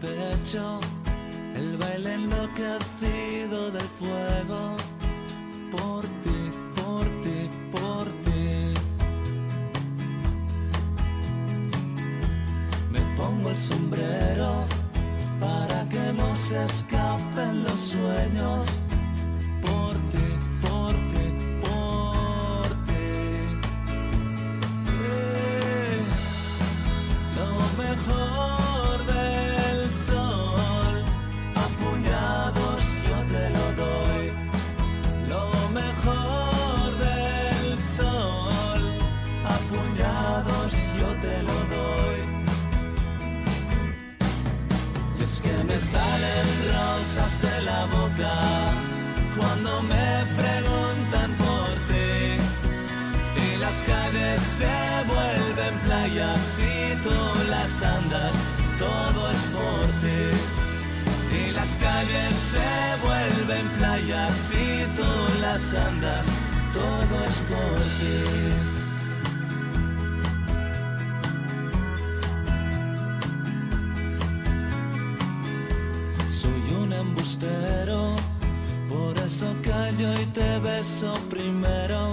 pecho el baile enloquecido del fuego. Por ti, por ti, por ti. Me pongo el sombrero para que no se escapen los sueños. Es que me salen rosas de la boca cuando me preguntan por ti. Y las calles se vuelven playas y tú las andas, todo es por ti. Y las calles se vuelven playas y tú las andas, todo es por ti. Callo y te beso primero.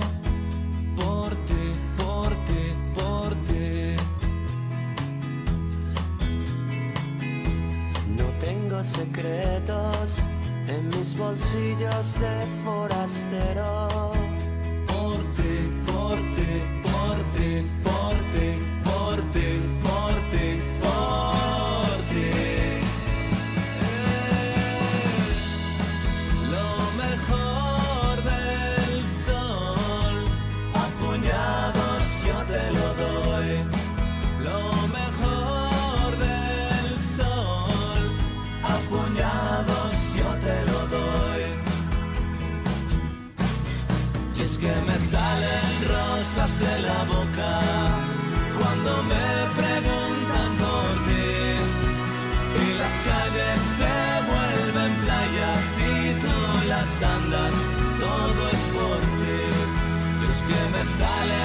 Por ti, por ti, por ti. No tengo secretos en mis bolsillos de forastero. Y es que me salen rosas de la boca cuando me preguntan por ti. Y las calles se vuelven playas y tú las andas, todo es por ti. Y es que me salen